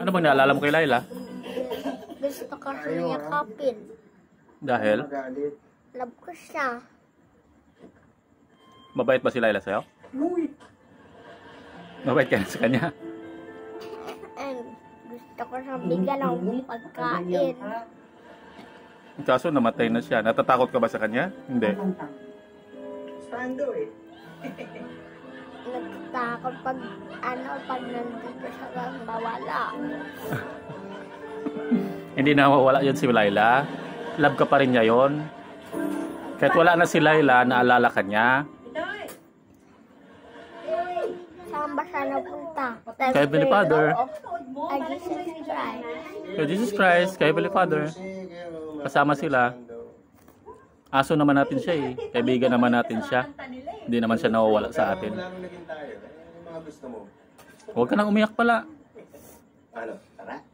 Ano bang naalala mo kay Laila? Gusto ko siya yakapin. Dahil. Love ko siya. mabait ba si Laila sa'yo? Uy! Mabait ka na sa kanya? And gusto ko siya bigyan ng pagkain. Kaso namatay na siya. Natatakot ka ba sa kanya? Hindi. Spando eh. Nagtatakot pag ano, pag nandito siya kang mawala. Hindi na mawala yun si Laila. Love ka pa rin niya yun. Kahit wala na si Laila, naalala ka niya. Saan ba siya napunta? Kay Heavenly Father. Ay, Jesus Christ. Kay Jesus Christ, kay Heavenly Father. Kasama sila. Aso naman natin siya eh. Kaibigan naman natin siya. Hindi naman siya nawawala sa atin. Huwag ka nang umiyak pala. Ano? Tara.